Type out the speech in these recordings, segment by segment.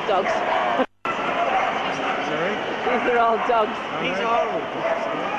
all dogs. Sorry? These are all dogs. These are all dogs.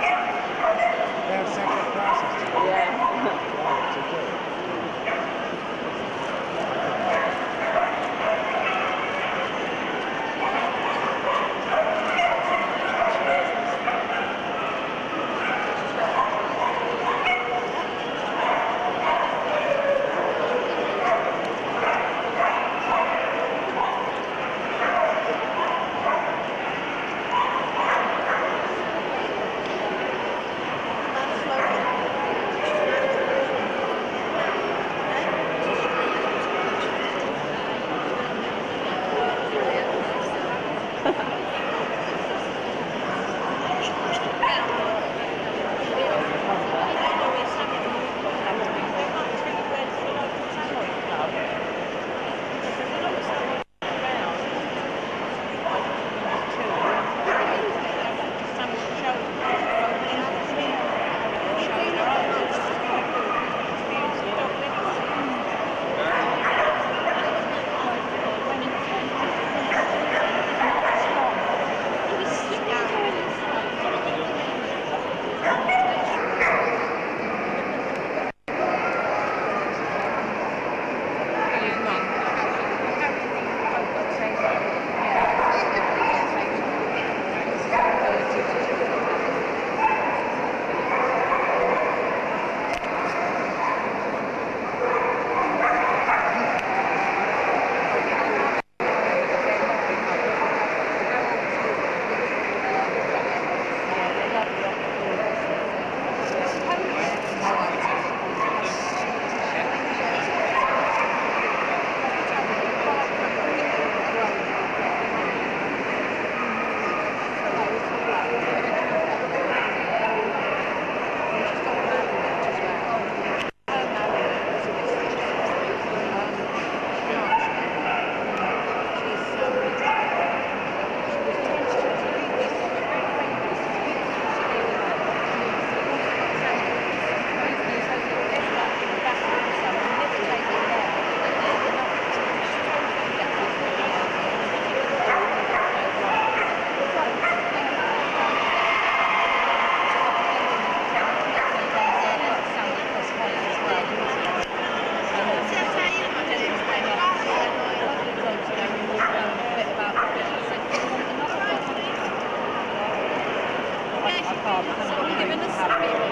job. So